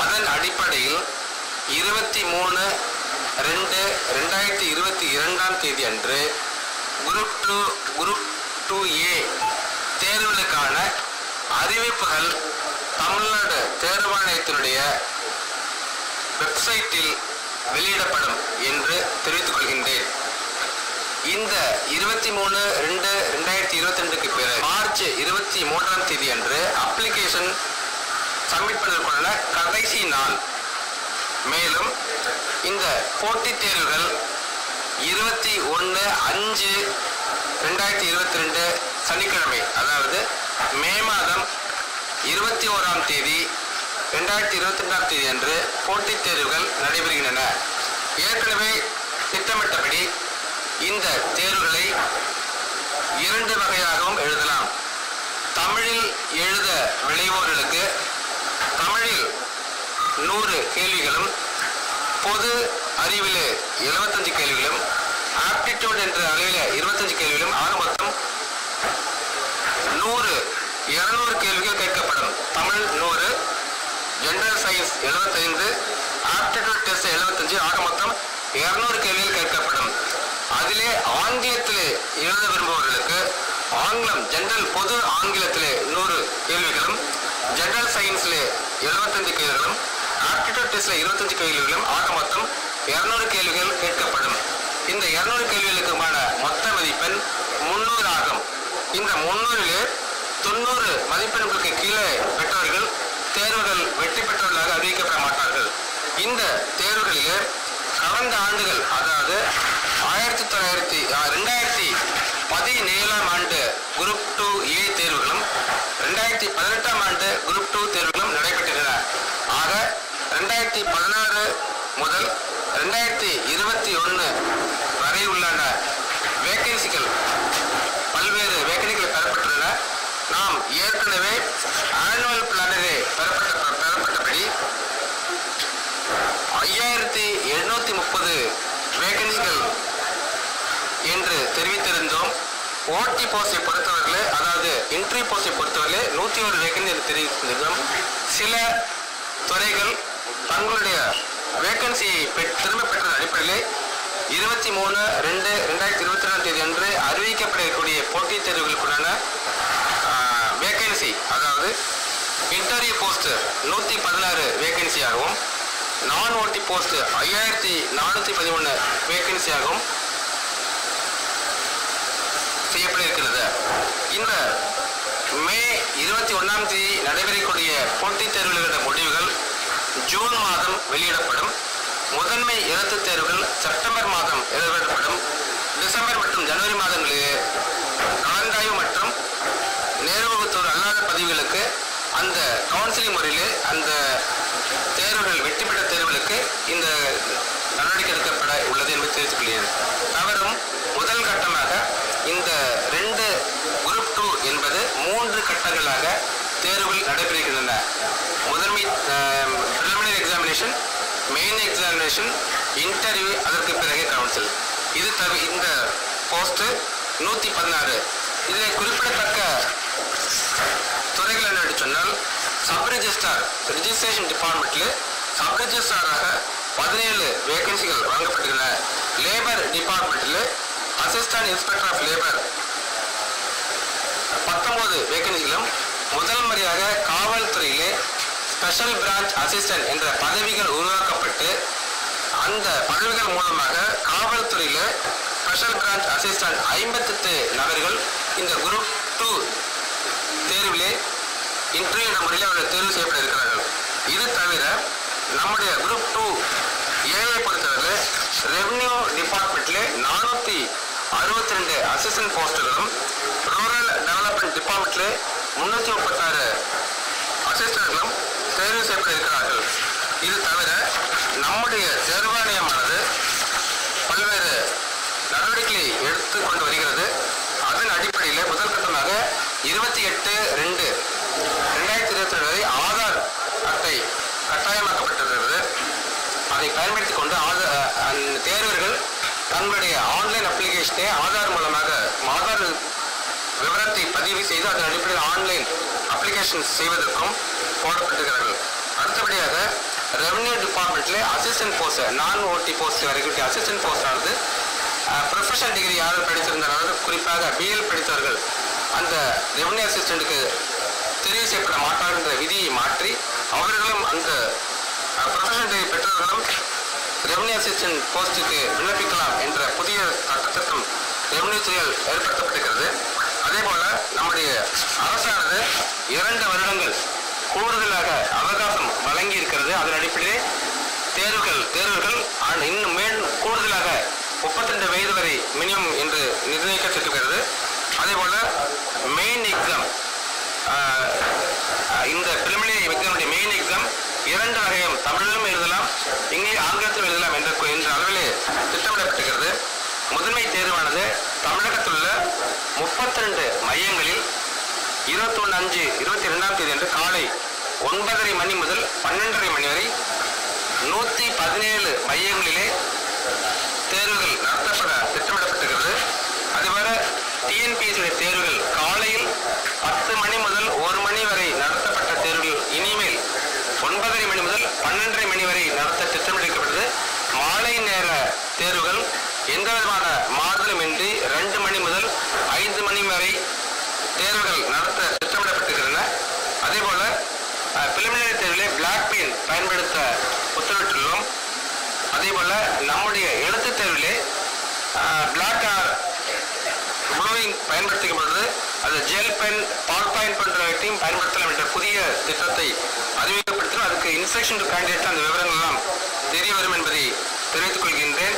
அதன் அடிப்படையில் இருபத்தி மூணு ரெண்டு ரெண்டாயிரத்தி இருபத்தி இரண்டாம் தேதி அன்று group two group two A தேர்வுகளுக்கான அறிவிப்புகள் தமிழ்நாடு தேர்வாணையத்தினுடைய வெப்சைட்டில் வெளியிடப்படும் என்று தெரிவித்துக் கொள்கின்றேன். இந்த இருபத்தி மூணு ரெண்டு ரெண்டாயிரத்தி இருபத்தி ரெண்டுக்கு பிறகு மார்ச் இருபத்தி மூன்றாம் தேதி அன்று அப்ளிகேஷன் சமர்ப்பதற்குள்ள கடைசி நாள். மேலும் இந்த போட்டித் தேர்வுகள் இருபத்தி ஒன்று அஞ்சு ரெண்டாயிரத்தி இருபத்தி ரெண்டு சனிக்கிழமை அதாவது மே மாதம் இருபத்தி ஓராம் தேதி ரெண்டாயிரத்தி இருபத்தி ரெண்டாம் தேதி அன்று போட்டித் தேர்வுகள் நடைபெறுகின்றன. ஏற்கனவே திட்டமிட்டபடி இந்த தேர்வுகளை இரண்டு வகையாகவும் எழுதலாம். தமிழில் எழுத விளைவோர்களுக்கு தமிழில் நூறு கேள்விகளும் பொது அறிவில் எழுபத்தஞ்சு கேள்விகளும் ஆப்டிடியூட் என்ற அளவில் இருபத்தஞ்சு கேள்விகளும் ஆக மொத்தம் நூறு இருநூறு கேள்விகள் கேட்கப்படும். தமிழ் நூறு ஜென்ரல் சயின்ஸ் எழுபத்தைந்து ஆப்டிடியூட் டெஸ்ட் எழுபத்தஞ்சு ஆக மொத்தம் இருநூறு கேள்விகள் கேட்கப்படும். அதிலே ஆங்கிலத்தில் எழுத விரும்புபவர்களுக்கு ஆங்கிலம் ஜென்ரல் பொது ஆங்கிலத்திலே நூறு கேள்விகளும் ஜென்ரல் சயின்ஸில் எழுபத்தஞ்சு கேள்விகளும் ஆப்டிடியூட் டெஸ்ட்ல இருபத்தஞ்சு கேள்விகளும் ஆக மொத்தம் இரநூறு கேள்விகள் கேட்கப்படும். இந்த இரநூறு கேள்விகளுக்குமான மொத்த மதிப்பெண் முன்னூறு ஆகும். இந்த முன்னூறிலே தொண்ணூறு மதிப்பெண்களுக்கு கீழே பெற்றவர்கள் தேர்வுகள் வெற்றி பெற்றவர்களாக அறிவிக்கப்பட மாட்டார்கள். இந்த தேர்வுகளிலே கடந்த ஆண்டுகள் அதாவது ஆயிரத்தி தொள்ளாயிரத்தி ரெண்டாயிரத்தி ஏழாம் ஆண்டு குரூப் டூ ஏ தேர்வுகளும் ரெண்டாயிரத்தி பதினெட்டாம் ஆண்டு குரூப் டூ தேர்வுகளும் நடைபெற்றன. ஆக ரெண்டாயிரத்தி பதினாறு முதல் ரெண்டாயிரத்தி இருபத்தி ஒன்று வரை உள்ளான வேக்கன்சிகள் பல்வேறு வேக்கன்சிகள் பெறப்பட்டுள்ளன. நாம் ஏற்கனவே ஆனுவல் பிளானரே பெறப்பட்ட பெறப்பட்டபடி ஐயாயிரத்தி எழுநூத்தி முப்பது வேக்கன்சிகள் என்று தெரிவித்திருந்தோம். ஓடி போஸ்டை பொறுத்தவரையிலே அதாவது என்ட்ரி போஸ்டை பொறுத்தவரையிலே நூற்றி ஒரு வேகன்சி தெரிவித்திருக்கிறோம். சில துறைகள் தங்களுடைய வேகன்சியை பெற்- திரும்ப பெற்ற அடிப்படையிலே இருபத்தி மூணு ரெண்டு ரெண்டாயிரத்தி இருபத்தி ரெண்டாம் தேதி அன்று அறிவிக்கப்படக்கூடிய போட்டித் தேர்வுகளுக்குள்ளான வேகன்சி அதாவது இன்டர்வியூ போஸ்ட் நூற்றி பதினாறு வேகன்சியாகவும் நான் ஓட்டி போஸ்ட் ஐயாயிரத்தி நானூற்றி பதிமூணு வேகன்சியாகவும் செய்யப்பட இருக்கிறது இந்த மே இருபத்தி ஒன்றாம் தேதி நடைபெறக்கூடிய போட்டித் தேர்வுகளோட முடிவுகள் ஜூன் மாதம் வெளியிடப்படும். முதன்மை எழுத்துத் தேர்வுகள் செப்டம்பர் மாதம் வெளியிடப்படும் டிசம்பர் மற்றும் ஜனவரி மாதங்களிலே கலந்தாய்வு மற்றும் நேர்வகுத்தோர் அல்லாத பதிவுகளுக்கு அந்த கவுன்சிலிங் முறையிலே அந்த தேர்வுகள் வெற்றி பெற்ற தேர்வுகளுக்கு இந்த நடவடிக்கை எடுக்கப்பட உள்ளது என்பதை தெரிவித்துக் கொள்கிறேன். தவறும் முதல் கட்டமாக இந்த ரெண்டு குரூப் டூ என்பது மூன்று கட்டங்களாக தேர்வுகள் நடைபெறுகின்றன. முதன்மை preliminary examination main examination interview அதற்கு பிறகு கவுன்சில் இது தவிர இந்த போஸ்ட்டு நூற்றி பதினாறு. இதில் குறிப்பிடத்தக்க துறைகள் என்னன்னு சொன்னால் சப் ரிஜிஸ்டார் ரிஜிஸ்ட்ரேஷன் டிபார்ட்மெண்ட்டில் சப் ரெஜிஸ்டாராக பதினேழு வேகன்சிகள் வழங்கப்பட்டுள்ளன லேபர் டிபார்ட்மெண்ட்டில் அசிஸ்டன்ட் இன்ஸ்பெக்டர் ஆஃப் லேபர் பத்தொன்பது வேக்கன்சிகளும் முதல் முறையாக காவல்துறையிலே ஸ்பெஷல் பிரான்ச் அசிஸ்டன்ட் என்ற பதவிகள் உருவாக்கப்பட்டு அந்த பதவிகள் மூலமாக காவல்துறையில் ஸ்பெஷல் பிரான்ச் அசிஸ்டன்ட் ஐம்பத்தெட்டு நபர்கள் இந்த குரூப் டூ தேர்விலே இன்றைய முறையில் அவர்கள் தேர்வு செய்யப்பட இருக்கிறார்கள் இது தவிர நம்முடைய குரூப் டூ ஏஐ பொறுத்தவரை ரெவன்யூ டிபார்ட்மெண்ட்ல நானூற்றி அறுபத்தி ரெண்டு அசிஸ்டன்ட் போஸ்ட்டுகளும் ரூரல் டிபார்ட்மெண்ட்ல முன்னூற்றி முப்பத்தாறு அசிஸ்டன்ட்களும் தேர்வு செய்யப்பட இருக்கிறார்கள். இது தவிர நம்முடைய தேர்வாணையமானது பல்வேறு நடவடிக்கைகளை எடுத்துக்கொண்டு வருகிறது. அதன் அடிப்படையில் முதல் கட்டமாக இருபத்தி எட்டு ரெண்டு ரெண்டாயிரத்தி இருபத்தி ரெண்டு வரை ஆதார் அட்டை கட்டாயமாக்கப்பட்டிருக்கிறது. அதை பயன்படுத்தி கொண்டு ஆதார் தேர்வர்கள் தங்களுடைய ஆன்லைன் அப்ளிகேஷனை ஆதார் மூலமாக ஆதார் விவரத்தை பதிவு செய்து அதன் அடிப்படையில் ஆன்லைன் அப்ளிகேஷன் செய்வதற்கும் போடப்பட்டிருக்கிறார்கள் அடுத்தபடியாக ரெவன்யூ டிபார்ட்மெண்ட்ல அசிஸ்டன்ட் போஸ்ட் நான் ஓடி போஸ்ட் வரைக்கும் அசிஸ்டன்ட் போஸ்ட் ஆனது ப்ரொஃபஷனல் டிகிரி யார் படித்திருந்தார் குறிப்பாக பிஎல் படித்தவர்கள் அந்த ரெவன்யூ அசிஸ்டண்ட்டுக்கு தெரிவு செய்யப்பட மாட்டார் என்ற விதியை மாற்றி அவர்களும் அந்த ப்ரொஃபஷனல் டிகிரி பெற்றவர்களும் ரெவன்யூ அசிஸ்டன்ட் போஸ்ட்டுக்கு விண்ணப்பிக்கலாம் என்ற புதிய சட்டத்திட்டம் ரெவன்யூ துறையால் ஏற்படுத்தப்பட்டிருக்கிறது. அதே போல நம்முடைய அரசானது இரண்டு வருடங்கள் கூடுதலாக அவகாசம் வழங்கி இருக்கிறது அதன் அடிப்படையிலே தேர்வுகள் தேர்வுகள் இன்னும் மேல் கூடுதலாக 32 வயது வரை மினிமம் என்று நிர்ணயிக்கப்பட்டிருக்கிறது அதே போல மெயின் எக்ஸாம் இந்த பிரிமினரி எக்ஸாமுடைய மெயின் எக்ஸாம் இரண்டு வகையும் தமிழிலும் எழுதலாம் இங்கே ஆங்கிலத்திலும் எழுதலாம் என்ற என்ற அளவிலே திட்டமிடப்பட்டிருக்கிறது. முதன்மை தேர்வானது தமிழகத்தில் உள்ள முப்பத்தி ரெண்டு மையங்களில் இருபத்தொன்று அஞ்சு இருபத்தி ரெண்டாம் தேதி அன்று காலை ஒன்பதரை மணி முதல் பன்னெண்டரை மணி வரை நூற்றி பதினேழு மையங்களிலே தேர்வுகள் நடத்தப்பட திட்டமிடப்பட்டிருக்கிறது. அதுபோல டிஎன்பிஎஸ்சி தேர்வுகள் காலையில் பத்து மணி முதல் ஒரு மணி வரை நடத்தப்பட்ட தேர்வுகள் இனிமேல் ஒன்பதரை மணி முதல் பன்னெண்டரை மணி வரை நடத்த திட்டமிடப்பட்டது மாலை நேர தேர்வுகள் எந்த விதமான மாறுதலும் இன்றி ரெண்டு மணி முதல் ஐந்து மணி வரை தேர்வுகள் நடத்த திட்டமிடப்பட்டிருக்கின்றன அதே போல பிலிமினரி தேர்விலே பிளாக் பெயின் பயன்படுத்த உத்தரவிட்டுள்ளோம் அதே போல் நம்முடைய எழுத்துத் தேர்விலே பிளாக் ஆர் ப்ளூவிங் பயன்படுத்திக்கும் பொழுது அது ஜெல் பென் பால் பாயிண்ட் போன்றவற்றையும் பயன்படுத்தலாம் என்ற புதிய திட்டத்தை அறிமுகப்படுத்தினோம் அதுக்கு இன்ஸ்ட்ரக்ஷன் டு கேண்டிடேட் அந்த விவரங்கள் எல்லாம் தெரிய வரும் என்பதை தெரிவித்துக் கொள்கின்றேன்.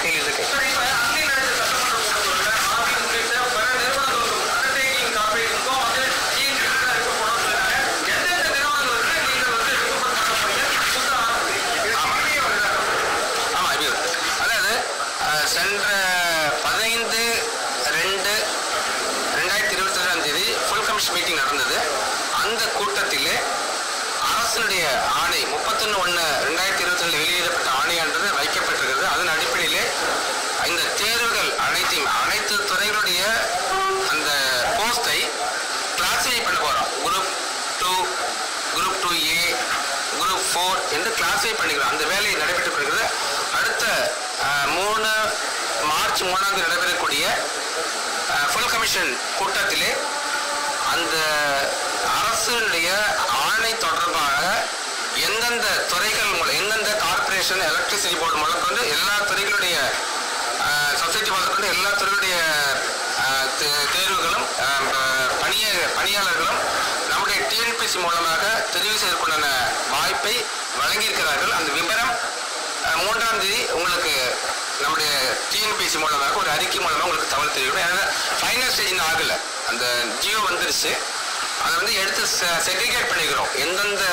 கேள்வி இருக்கு. சார், இப்ப அண்மையில் நடந்த சட்டமன்ற கூட்டத்தொடர்ல ஆவின் உள்ளிட்ட பல நிறுவனங்களுக்கும் undertaking காப்பீடுக்கும் வந்து TNPSC தான் இருக்க போறோம்னு சொல்லிட்டாங்க. எந்தெந்த நிறுவனங்களுக்கு நீங்கள் வந்து recruitment பண்ண போறீங்க? புதுசா ஆரம்பிக்கிறீங்க. இது ஆமா. வெளியே வருதா? ஆமாம் இது அதாவது அஹ், சென்ற பதினைந்து ரெண்டு ரெண்டாயிரத்தி இருபத்தி ரெண்டாம் தேதி ஃபுல் கமிஷன் மீட்டிங் நடந்தது அந்த கூட்டத்திலே அரசினுடைய ஆணை முப்பத்தொன்று ஒன்று ரெண்டாயிரத்தி இருபத்தி ரெண்டு வெளியிடப்பட்ட ஆணையானது வைக்கப்பட்டிருக்கிறது. அதன் அடிப்படையிலே இந்த தேர்வுகள் அனைத்தையும் அனைத்து துறைகளுடைய அந்த போஸ்டை கிளாஸிஃபை பண்ண போகிறோம் group two group two A group four என்று கிளாஸிஃபை பண்ணிக்கிறோம். அந்த வேலை நடைபெற்று வருகிறது அடுத்த மூணு மார்ச் மூணாம் தேதி நடைபெறக்கூடிய ஃபுல் கமிஷன் கூட்டத்திலே அந்த அரசுடைய ஆணை தொடர்பாக எந்தெந்த துறைகள் மூலம் எந்தெந்த கார்பரேஷன் எலக்ட்ரிசிட்டி போர்டு முதற்கொண்டு எல்லா துறைகளுடைய சொசைட்டி முதற்கொண்டு எல்லா துறைகளுடைய தே- தேர்வுகளும் பணிய பணியாளர்களும் நம்முடைய டிஎன்பிசி மூலமாக தெரிவு செய்வதற்குண்டான வாய்ப்பை வழங்கியிருக்கிறார்கள். அந்த விவரம் மூன்றாம் தேதி உங்களுக்கு நம்முடைய டிஎன்பிசி மூலமாக ஒரு அறிக்கை மூலமாக உங்களுக்கு தகவல் தெரிவிக்கணும் ஏன்னா ஃபைனல் ஸ்டேஜ் இன்னும் ஆகலை. அந்த ஜியோ வந்துருச்சு. அதை வந்து எடுத்து செக்ரிகேட் பண்ணிக்கிறோம். எந்தெந்த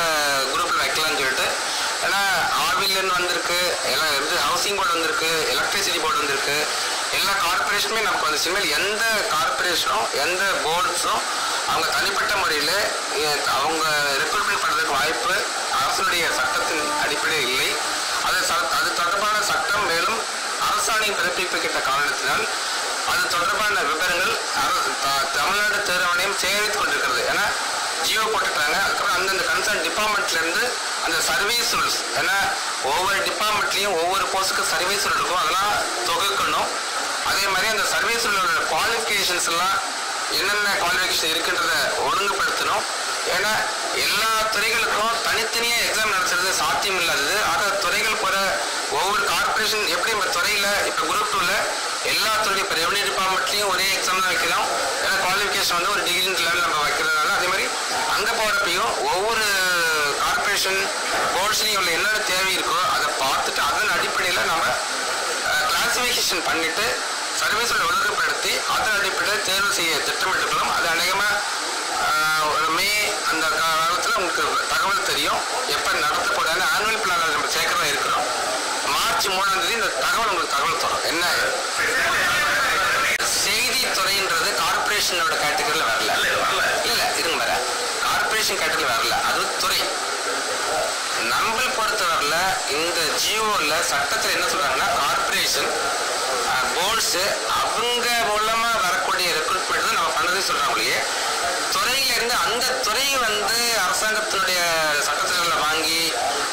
குரூப்பில் வைக்கலாம்னு சொல்லிட்டு. ஏன்னா ஆவிலன் வந்திருக்கு எல்லாம் இது ஹவுசிங் போர்டு வந்திருக்கு எலக்ட்ரிசிட்டி போர்டு வந்திருக்கு. எல்லா கார்பரேஷனுமே நமக்கு வந்துச்சு. சினிமல் எந்த கார்பரேஷனும் எந்த போர்ட்ஸும் அவங்க தனிப்பட்ட முறையில் அவங்க ரெக்ரூட்மெண்ட் பண்ணுறதுக்கு வாய்ப்பு அரசுடைய சட்டத்தின் அடிப்படையில் இல்லை. அது ச- அது தொடர்பான சட்டம் மேலும் அரசாணை பிறப்பிக்கிட்ட காரணத்தினால் அது தொடர்பான விவரங்கள் த- தமிழ்நாடு தேர்வாணையம் சேகரித்துக் கொண்டிருக்கிறது. ஏன்னா ஜியோ போட்டுட்டாங்க. அதுக்கப்புறம் அந்தந்த கன்சர்ன் டிபார்ட்மெண்ட்லேருந்து அந்த சர்வீஸ் ரூல்ஸ் ஏன்னா ஒவ்வொரு டிபார்ட்மெண்ட்லையும் ஒவ்வொரு போஸ்ட்டுக்கு சர்வீஸ் ரூல் இருக்கும். அதெல்லாம் தொகுக்கணும். அதே மாதிரி அந்த சர்வீஸ் ரூலோட குவாலிஃபிகேஷன்ஸ் எல்லாம் என்னென்ன குவாலிஃபிகேஷன் இருக்குன்றத ஒழுங்கு ஏன்னா எல்லா துறைகளுக்கும் தனித்தனியாக எக்ஸாம் நடத்துறது சாத்தியம் இல்லாதது ஆக துறைகள் போகிற ஒவ்வொரு கார்பரேஷன் எப்படி நம்ம துறையில் இப்போ குரூப் டூவில் எல்லா துறையும் இப்போ ரெவன்யூ டிபார்ட்மெண்ட்லேயும் ஒரே எக்ஸாம் தான் வைக்கிறோம். ஏன்னா குவாலிஃபிகேஷன் வந்து ஒரு டிகிரி லெவல் நம்ம வைக்கிறதுனால அதே மாதிரி அங்கே போகிறப்பையும் ஒவ்வொரு கார்பரேஷன் போர்ட்ஸ்லையும் உள்ள என்னென்ன தேவை இருக்கோ அதை பார்த்துட்டு அதன் அடிப்படையில் நம்ம கிளாசிஃபிகேஷன் பண்ணிவிட்டு சர்வீஸில் ஒழுங்குபடுத்தி அதன் அடிப்படையில் தேர்வு செய்ய திட்டமிட்டுக்கிறோம் அது அநேகமாக மே அந்த காலத்தில் உங்களுக்கு தகவல் தெரியும். எப்போ நடத்தப்படாது ஆனுவல் பிளான் நம்ம சேர்க்கிறதா இருக்கிறோம். மார்ச் மூணாம் தேதி இந்த தகவல் உங்களுக்கு தகவல் தரும். என்ன? செய்தித்துறைன்றது கார்பரேஷனோட கேட்டகரியில் வரல. இல்லை இருங்க வர கார்பரேஷன் கேட்டகரியில் வரல. அது துறை. நம்மளை பொறுத்தவரையில் இந்த ஜியோவில் சட்டத்தில் என்ன சொல்கிறாங்கன்னா கார்பரேஷன் போர்ட்ஸு அவங்க மூலம் அது சொல்கிறாங்களே துறையிலேருந்து அந்த துறை வந்து அரசாங்கத்தினுடைய சட்டத்திட்டங்களை வாங்கி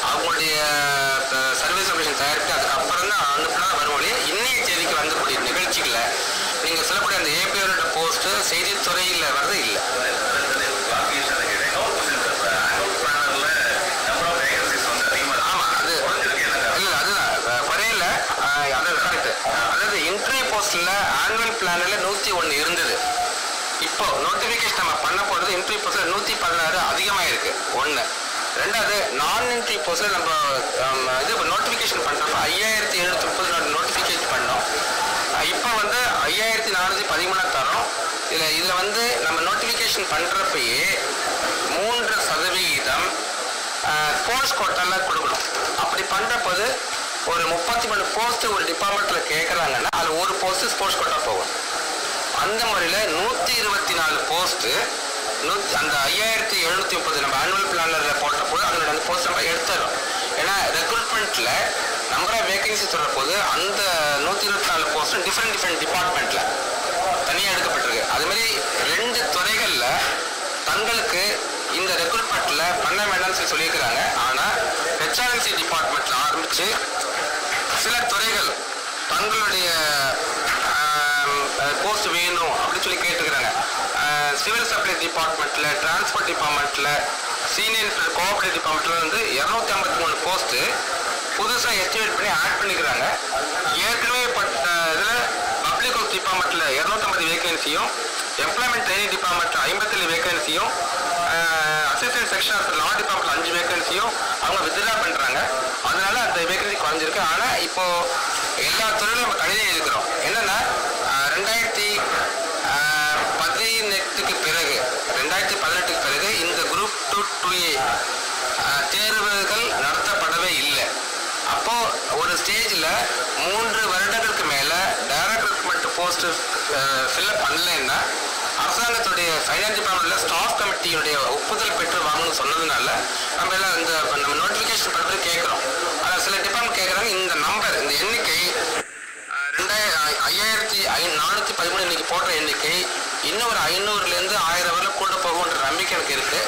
அவங்களுடைய சர்வீஸ் அப்ளிகேஷன் தயாரித்து அதுக்கப்புறம் தான் அனுப்பினா வரும்போது இன்னைய தேதிக்கு வந்தக்கூடிய நிகழ்ச்சிகளில் நீங்கள் சொல்லக்கூடிய அந்த ஏபிஆரோட போஸ்ட்டு செய்தித்துறையில் வர்றது இல்லை. அதாவது இன்ட்ரி போஸ்டில் ஆனுவல் பிளானில் நூற்றி ஒன்று இருந்தது. இப்போ நோட்டிஃபிகேஷன் நம்ம பண்ண போகிறது என்ட்ரி போஸ்ட்டில் நூற்றி பதினாறு அதிகமாக இருக்குது ஒன்று ரெண்டாவது நான் என்ட்ரி போஸ்ட்டில் நம்ம இது நோட்டிஃபிகேஷன் பண்ணுறப்ப ஐயாயிரத்தி எழுநூற்றி முப்பது நோட்டிஃபிகேஷன் பண்ணோம். இப்போ வந்து ஐயாயிரத்தி நானூற்றி பதிமூணாக தரோம். இதில் இதில் வந்து நம்ம நோட்டிஃபிகேஷன் பண்ணுறப்பயே மூன்று சதவிகிதம் போஸ்ட் கோட்டாலாம் கொடுக்கணும். அப்படி பண்ணுறப்போது ஒரு முப்பத்தி மூணு போஸ்ட் ஒரு டிபார்ட்மெண்ட்டில் கேட்குறாங்கன்னா அதில் ஒரு போஸ்ட்டு ஸ்போர்ட்ஸ் கோட்டா போகும். அந்த முறையில் நூற்றி இருபத்தி நூற்றி அந்த ஐயாயிரத்தி எழுநூற்றி முப்பது நம்ம ஆனுவல் பிளானரில் போட்ட போது அதோட அந்த போஸ்ட் நம்ம எடுத்துடும் ஏன்னா ரெக்ரூட்மெண்ட்டில் நம்பர் ஆஃப் வேகன்சி சொல்கிற போது அந்த நூற்றி இருபத்தி நாலு போஸ்ட்டும் டிஃப்ரெண்ட் டிஃப்ரெண்ட் டிபார்ட்மெண்ட்டில் தனியாக எடுக்கப்பட்டிருக்கு. அது மாதிரி ரெண்டு துறைகளில் தங்களுக்கு இந்த ரெக்ரூட்மெண்ட்டில் பண்ண வேண்டாம்னு சொல்லி சொல்லியிருக்கிறாங்க. ஆனால் ஹெச்ஆர்என்சி டிபார்ட்மெண்ட்டில் ஆரம்பித்து சில துறைகள் தங்களுடைய போஸ்ட் வேணும் அப்படின்னு சொல்லி கேட்டுக்கிறாங்க. சிவில் சப்ளை டிபார்ட்மெண்ட்டில் டிரான்ஸ்போர்ட் டிபார்ட்மெண்ட்டில் சீனியர் கோஆப்ரேட்டிவ் டிபார்ட்மெண்ட்டில் வந்து இரநூத்தி ஐம்பத்தி மூணு போஸ்ட்டு புதுசாக எஸ்டிமேட் பண்ணி ஆட் பண்ணிக்கிறாங்க. ஏற்கனவே பட்ட இதில் பப்ளிக் ஒர்க் டிபார்ட்மெண்ட்டில் இரநூத்தம்பது வேகன்சியும் எம்ப்ளாய்மெண்ட் ட்ரைனிங் டிபார்ட்மெண்ட் ஐம்பத்தேழு வேகன்சியும் assistant section of law department அஞ்சு வேகன்சியும் அவங்க வித்ரா பண்ணுறாங்க அதனால அந்த வேகன்சி குறைஞ்சிருக்கு. ஆனால் இப்போது எல்லா துறையிலும் நம்ம கணினி எழுதுகிறோம். என்னென்னா ரெண்டாயிரத்தி பதினெட்டுக்கு பிறகு ரெண்டாயிரத்தி பதினெட்டுக்கு பிறகு இந்த குரூப் டூ டூ ஏ தேர்வுகள் நடத்தப்படவே இல்லை. அப்போ ஒரு ஸ்டேஜில் மூன்று வருடங்களுக்கு மேலே டைரக்ட் ரெக்ரூட்மெண்ட் போஸ்ட் ஃபில்அப் பண்ணலைன்னா அரசாங்கத்துடைய ஃபைனான்ஸ் டிபார்ட்மெண்ட்டில் ஸ்டாஃப் கமிட்டியுடைய ஒப்புதல் பெற்று வாங்கணும்னு சொன்னதுனால நம்ம எல்லாம் இந்த நம்ம நோட்டிஃபிகேஷன் பண்ணுறது கேட்குறோம் ஆனால் சில டிபார்ட்மெண்ட் கேட்குறாங்க இந்த நம்பர் இந்த எண்ணிக்கை ஐ நானூற்றி பதிமூணு இன்னைக்கு போடுற எண்ணிக்கை இன்னும் ஒரு ஐநூறுலேருந்து ஆயிரம் வரை கூட போகும்ன்ற நம்பிக்கை எனக்கு இருக்குது